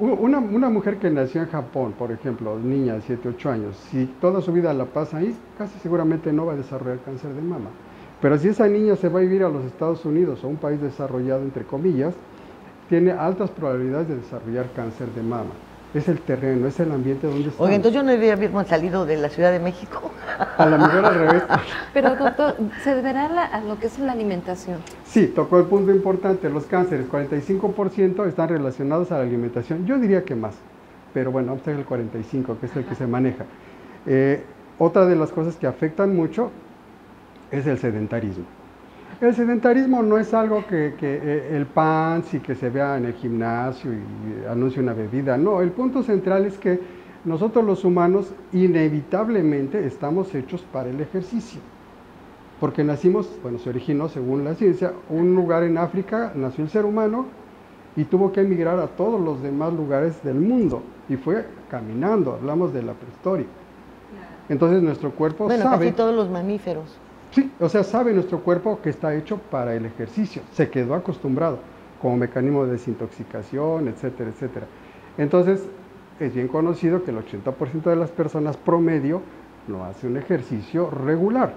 una, una, mujer que nació en Japón, por ejemplo, niña de 7, 8 años, si toda su vida la pasa ahí, casi seguramente no va a desarrollar cáncer de mama. Pero si esa niña se va a vivir a los Estados Unidos o un país desarrollado, entre comillas, tiene altas probabilidades de desarrollar cáncer de mama. Es el terreno, es el ambiente donde está. Oye, entonces yo no habíamos salido de la Ciudad de México. A la mejor al revés. Pero doctor, ¿se deberá a lo que es la alimentación? Sí, tocó el punto importante. Los cánceres, 45% están relacionados a la alimentación. Yo diría que más, pero bueno, vamos a el 45, que es el que se maneja. Eh, otra de las cosas que afectan mucho es el sedentarismo. El sedentarismo no es algo que, eh, el pan, sí que se vea en el gimnasio y anuncie una bebida. No, el punto central es que nosotros los humanos inevitablemente estamos hechos para el ejercicio. Porque nacimos, bueno, se originó según la ciencia, un lugar en África, nació el ser humano y tuvo que emigrar a todos los demás lugares del mundo. Y fue caminando, hablamos de la prehistoria. Entonces nuestro cuerpo bueno, sabe... Casi todos los mamíferos. Sí, o sea, sabe nuestro cuerpo que está hecho para el ejercicio, se quedó acostumbrado como mecanismo de desintoxicación, etcétera, etcétera. Entonces, es bien conocido que el 80% de las personas promedio no hace un ejercicio regular.